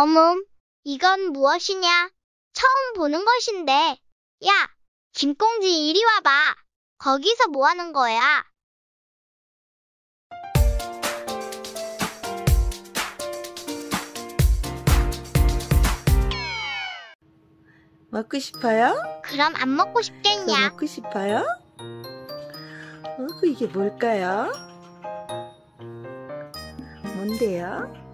어멈, 이건 무엇이냐? 처음 보는 것인데. 야, 김꽁지 이리 와봐. 거기서 뭐 하는 거야? 먹고 싶어요? 그럼 안 먹고 싶겠냐? 먹고 싶어요? 어, 그 이게 뭘까요? 뭔데요?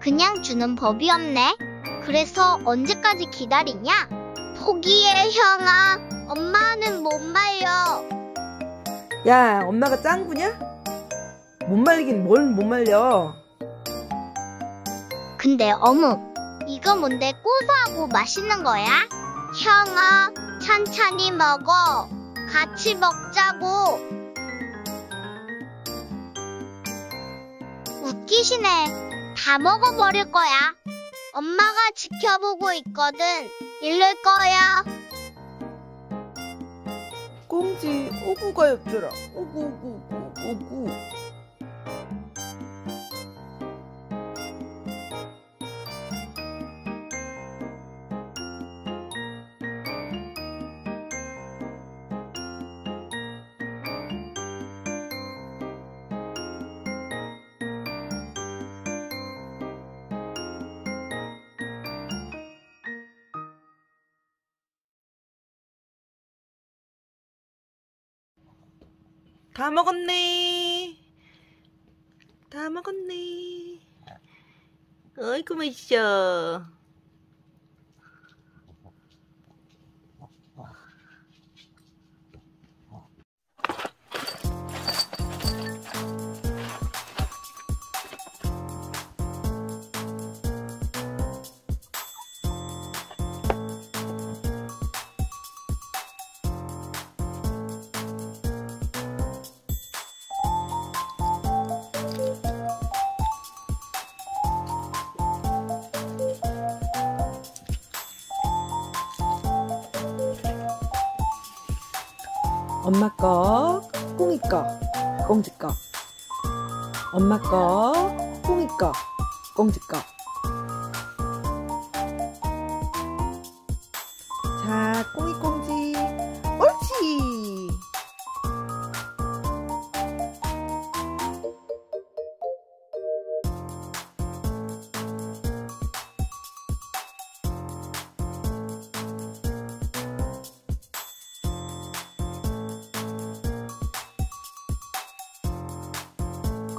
그냥 주는 법이 없네. 그래서 언제까지 기다리냐? 포기해, 형아. 엄마는 못 말려. 야, 엄마가 짱구냐? 못 말리긴 뭘 못 말려. 근데 어묵, 이거 뭔데 고소하고 맛있는 거야? 형아, 천천히 먹어. 같이 먹자고. 웃기시네. 다 먹어버릴 거야. 엄마가 지켜보고 있거든. 잃을 거야. 꽁지 오구가 였더라. 오구 오구 오구 오구. 다 먹었네. 다 먹었네. 어이구 맛있어. 엄마 거, 꽁이 거, 꽁지 거. 엄마 거, 꽁이 거, 꽁지 거.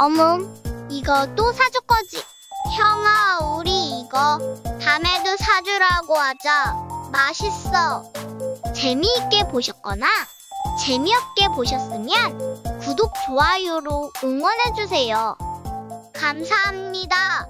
어멈, 이거 또 사줄 거지? 형아, 우리 이거 다음에도 사주라고 하자. 맛있어. 재미있게 보셨거나 재미없게 보셨으면 구독, 좋아요로 응원해주세요. 감사합니다.